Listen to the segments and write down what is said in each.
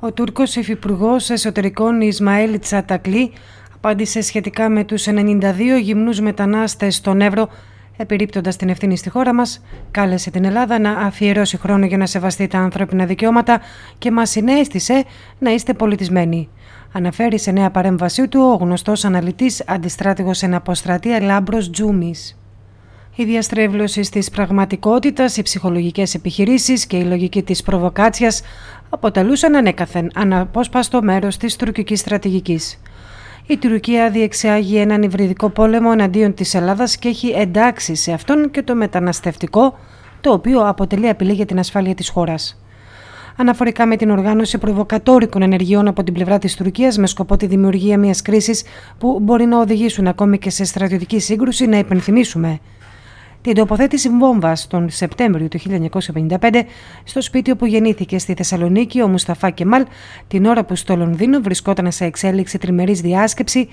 Ο Τούρκος Υφυπουργός Εσωτερικών Ισμαήλ Τσατακλή απάντησε σχετικά με τους 92 γυμνούς μετανάστες στον Εύρο επιρρύπτοντας την ευθύνη στη χώρα μας, κάλεσε την Ελλάδα να αφιερώσει χρόνο για να σεβαστεί τα ανθρώπινα δικαιώματα και μας συνέστησε να είστε πολιτισμένοι. Αναφέρει σε νέα παρέμβασή του ο γνωστός αναλυτής αντιστράτηγος εν αποστρατεία Λάμπρος Τζούμι. Η διαστρέβλωση της πραγματικότητας, οι ψυχολογικές επιχειρήσεις και η λογική της προβοκάτσιας αποτελούσαν ανέκαθεν αναπόσπαστο μέρος της τουρκικής στρατηγικής. Η Τουρκία διεξάγει έναν υβριδικό πόλεμο εναντίον της Ελλάδας και έχει εντάξει σε αυτόν και το μεταναστευτικό, το οποίο αποτελεί απειλή για την ασφάλεια της χώρας. Αναφορικά με την οργάνωση προβοκατόρικων ενεργειών από την πλευρά της Τουρκίας με σκοπό τη δημιουργία μιας κρίσης που μπορεί να οδηγήσουν ακόμη και σε στρατιωτική σύγκρουση, να υπενθυμίσουμε την τοποθέτηση βόμβας τον Σεπτέμβριο του 1955 στο σπίτι όπου γεννήθηκε στη Θεσσαλονίκη ο Μουσταφά Κεμάλ, την ώρα που στο Λονδίνο βρισκόταν σε εξέλιξη τριμερής διάσκεψη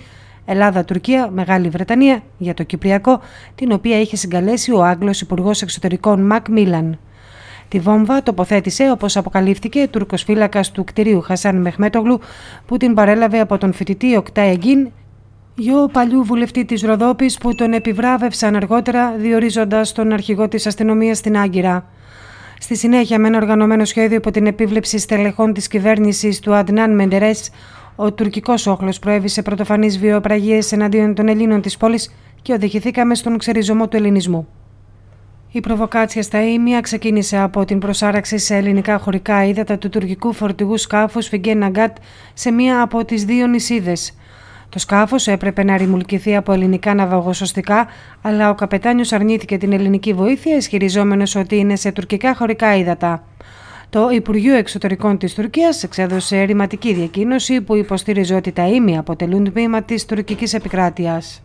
Ελλάδα-Τουρκία, Μεγάλη Βρετανία για το Κυπριακό, την οποία είχε συγκαλέσει ο Άγγλος Υπουργός Εξωτερικών Μακ Μίλαν. Τη βόμβα τοποθέτησε, όπως αποκαλύφθηκε, Τούρκο φύλακας του κτηρίου Χασάν Μεχμέτογλου, που την παρέλαβε από τον φοιτητή Οκτά Εγκίν γιο παλιού βουλευτή της Ροδόπης που τον επιβράβευσαν αργότερα διορίζοντας τον αρχηγό της αστυνομίας στην Άγκυρα. Στη συνέχεια με ένα οργανωμένο σχέδιο υπό την επίβλεψη στελεχών της κυβέρνησης του Αντνάν Μεντερές, ο τουρκικός όχλος προέβησε πρωτοφανείς βιοπραγίες εναντίον των Ελλήνων της πόλης και οδηγηθήκαμε στον ξεριζωμό του ελληνισμού. Η προβοκάτσια στα Ήμια ξεκίνησε από την προσάραξη σε ελληνικά χωρικά ύδατα του τουρκικού φορτηγού σκάφους Φιγκέναγκάτ σε μία από τις δύο νησίδες – το σκάφος έπρεπε να ρημουλκηθεί από ελληνικά ναυαγοσωστικά, αλλά ο καπετάνιος αρνήθηκε την ελληνική βοήθεια, ισχυριζόμενος ότι είναι σε τουρκικά χωρικά ύδατα. Το Υπουργείο Εξωτερικών της Τουρκίας εξέδωσε ρηματική διακοίνωση που υποστήριζε ότι τα ίμια αποτελούν τμήμα της τουρκικής επικράτειας.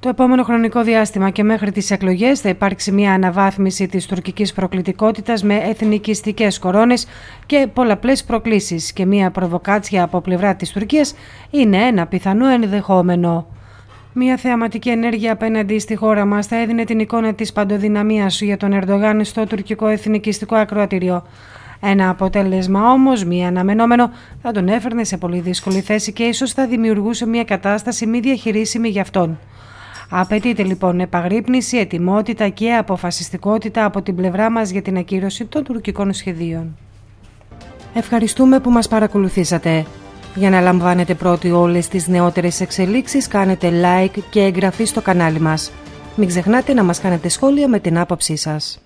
Το επόμενο χρονικό διάστημα και μέχρι τις εκλογές θα υπάρξει μια αναβάθμιση της τουρκικής προκλητικότητας με εθνικιστικές κορώνες και πολλαπλές προκλήσεις και μια προβοκάτσια από πλευρά της Τουρκίας είναι ένα πιθανό ενδεχόμενο. Μια θεαματική ενέργεια απέναντι στη χώρα μας θα έδινε την εικόνα της παντοδυναμίας για τον Ερντογάν στο τουρκικό εθνικιστικό ακροατήριο. Ένα αποτέλεσμα όμως, μη αναμενόμενο, θα τον έφερνε σε πολύ δύσκολη θέση και ίσως θα δημιουργούσε μια κατάσταση μη διαχειρίσιμη για αυτόν. Απαιτείται λοιπόν επαγρύπνηση, ετοιμότητα και αποφασιστικότητα από την πλευρά μας για την ακύρωση των τουρκικών σχεδίων. Ευχαριστούμε που μας παρακολουθήσατε. Για να λαμβάνετε πρώτοι όλες τις νεότερες εξελίξεις κάνετε like και εγγραφή στο κανάλι μας. Μην ξεχνάτε να μας κάνετε σχόλια με την άποψή σας.